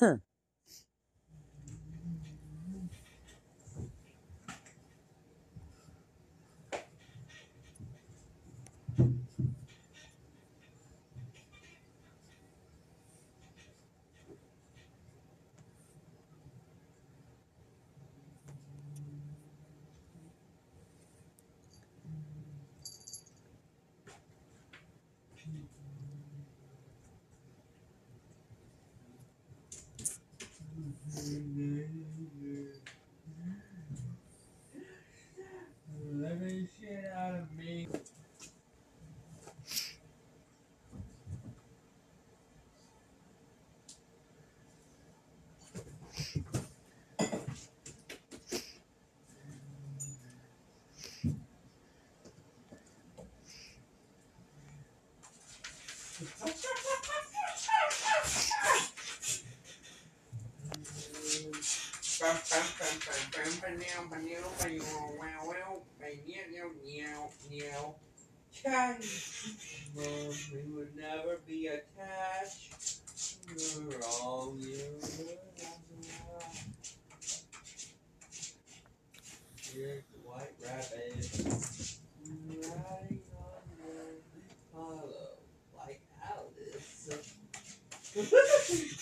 Let we would never be attached. We're all you. Here's the white rabbit. Riding on the hollow like Alice.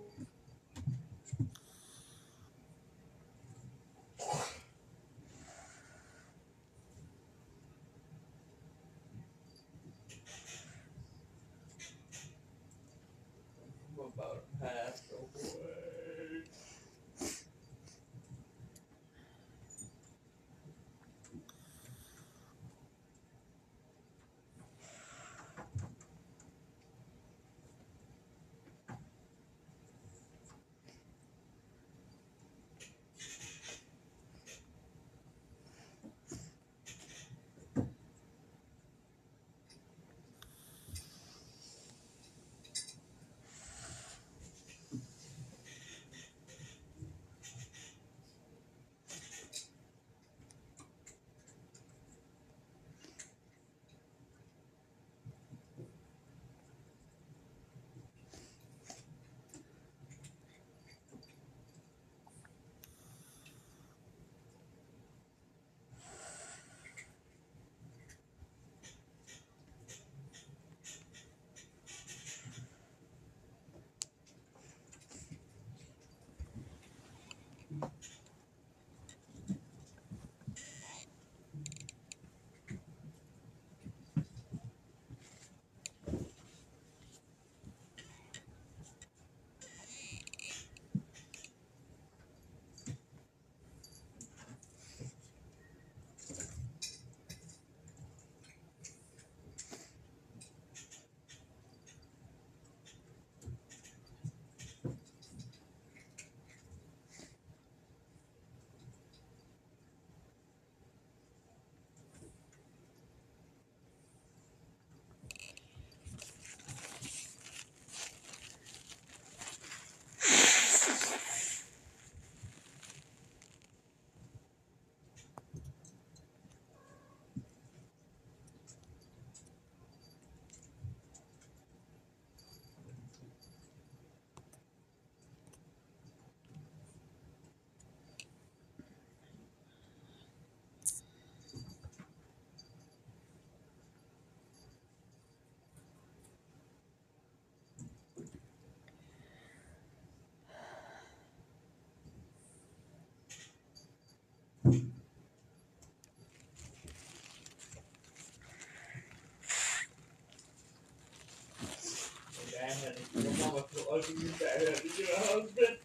Baju budaya.